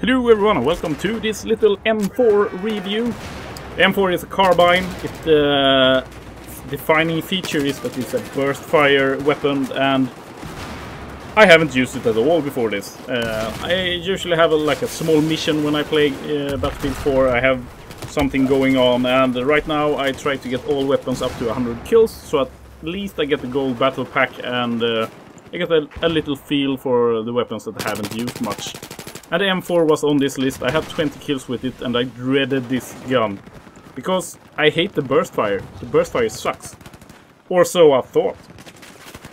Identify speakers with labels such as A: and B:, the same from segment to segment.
A: Hello everyone and welcome to this little M4 review. M4 is a carbine. Its uh, defining feature is that it's a burst fire weapon and I haven't used it at all before this. Uh, I usually have a, like a small mission when I play uh, Battlefield 4. I have something going on and right now I try to get all weapons up to 100 kills so at least I get the gold battle pack and uh, I get a, a little feel for the weapons that I haven't used much. And the M4 was on this list. I had 20 kills with it and I dreaded this gun. Because I hate the burst fire. The burst fire sucks. Or so I thought.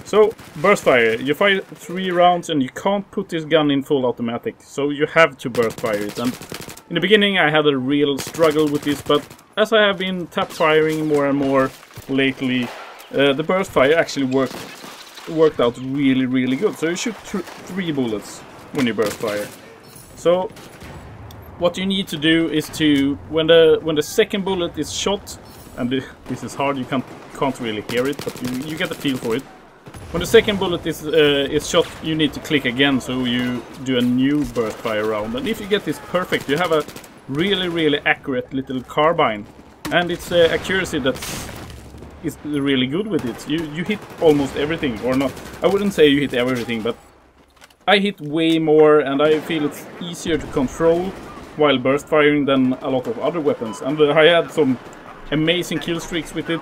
A: So, burst fire. You fire three rounds and you can't put this gun in full automatic. So you have to burst fire it. And in the beginning I had a real struggle with this, but as I have been tap firing more and more lately, uh, the burst fire actually worked worked out really, really good. So you shoot th three bullets when you burst fire. So what you need to do is to when the when the second bullet is shot, and this is hard, you can't can't really hear it, but you, you get a feel for it. When the second bullet is uh, is shot, you need to click again, so you do a new burst fire round. And if you get this perfect, you have a really really accurate little carbine, and its uh, accuracy that's is really good with it. You you hit almost everything, or not. I wouldn't say you hit everything, but I hit way more and I feel it's easier to control while burst firing than a lot of other weapons. And I had some amazing kill streaks with it,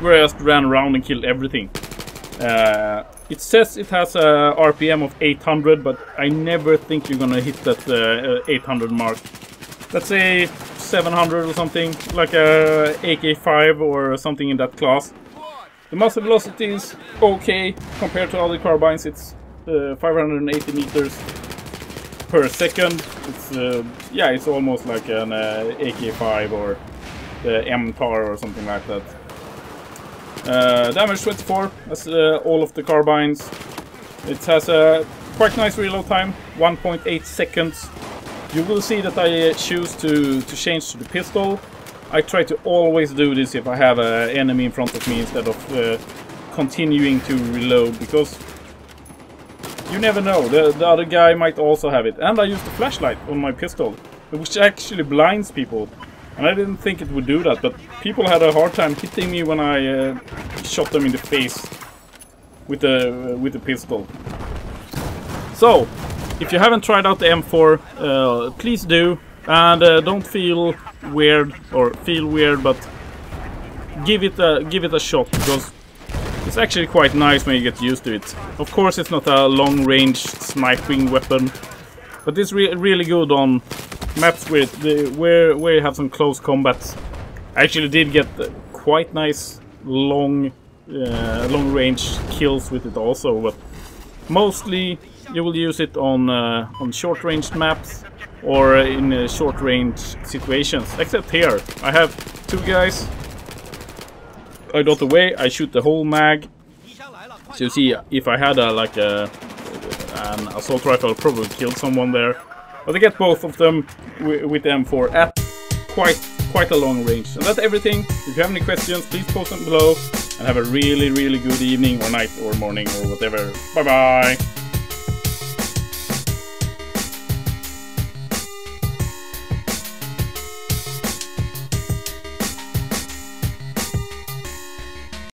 A: where I just ran around and killed everything. Uh, it says it has a RPM of 800, but I never think you're gonna hit that uh, 800 mark. Let's say 700 or something, like a AK-5 or something in that class. The muzzle velocity is okay compared to other carbines. It's uh, 580 meters per second. It's uh, yeah, it's almost like an uh, AK-5 or the MTAR or something like that. Uh, damage 24, as uh, all of the carbines. It has a quite nice reload time, 1.8 seconds. You will see that I choose to, to change to the pistol. I try to always do this if I have an enemy in front of me instead of uh, continuing to reload because you never know, the, the other guy might also have it. And I used the flashlight on my pistol, which actually blinds people. And I didn't think it would do that, but people had a hard time hitting me when I uh, shot them in the face with the, uh, with the pistol. So, if you haven't tried out the M4, uh, please do. And uh, don't feel weird, or feel weird, but give it a, give it a shot, because it's actually quite nice when you get used to it. Of course it's not a long-range sniping weapon, but it's re really good on maps where, where, where you have some close combats. I actually did get quite nice long uh, long range kills with it also, but mostly you will use it on uh, on short range maps or in uh, short range situations. Except here, I have two guys I got away, I shoot the whole mag. So you see, if I had a, like a, an assault rifle, I'd probably killed someone there. But I get both of them with the M4 at quite quite a long range. And that's everything. If you have any questions, please post them below. And have a really, really good evening or night or morning or whatever. Bye bye!